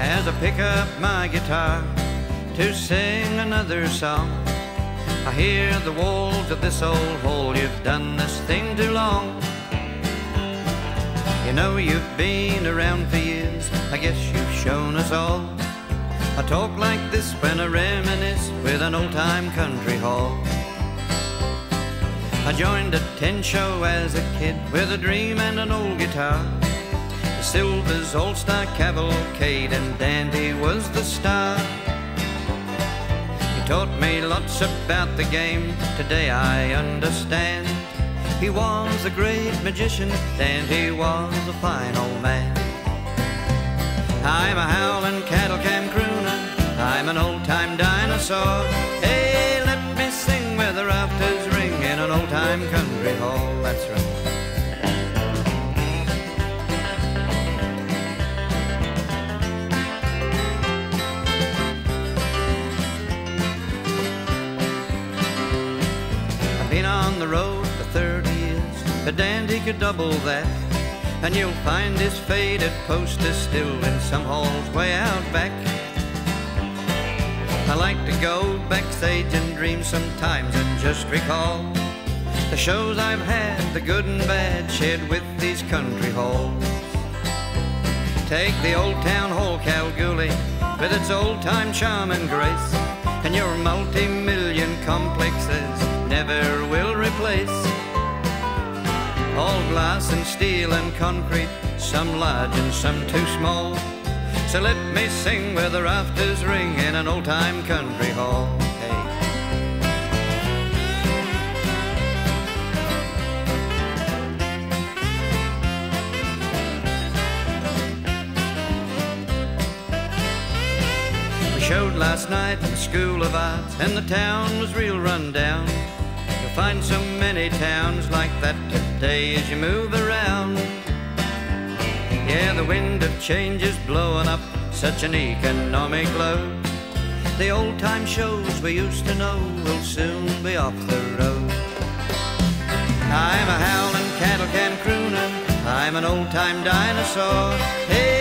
I pick up my guitar to sing another song. I hear the walls of this old hall, you've done this thing too long. You know you've been around for years, I guess you've shown us all. I talk like this when I reminisce with an old time country hall. I joined a tin show as a kid with a dream and an old guitar. Silver's All Star Cavalcade and Dandy was the star. He taught me lots about the game, today I understand. He was a great magician and he was a fine old man. I'm a howling cattle camp crooner, I'm an old time dinosaur. Hey, been on the road for 30 years, a dandy could double that. And you'll find his faded poster still in some halls way out back. I like to go backstage and dream sometimes and just recall the shows I've had, the good and bad, shared with these country halls. Take the old town hall, Kalgoorlie, with its old time charm and grace, and your multi million complexes never will replace. All glass and steel and concrete, some large and some too small. So let me sing where the rafters ring in an old time country hall. Showed last night in the School of Arts, and the town was real run down. You'll find so many towns like that today as you move around. Yeah, the wind of change is blowing up such an economic load. The old time shows we used to know will soon be off the road. I'm a howling cattle camp crooner, I'm an old time dinosaur. Hey,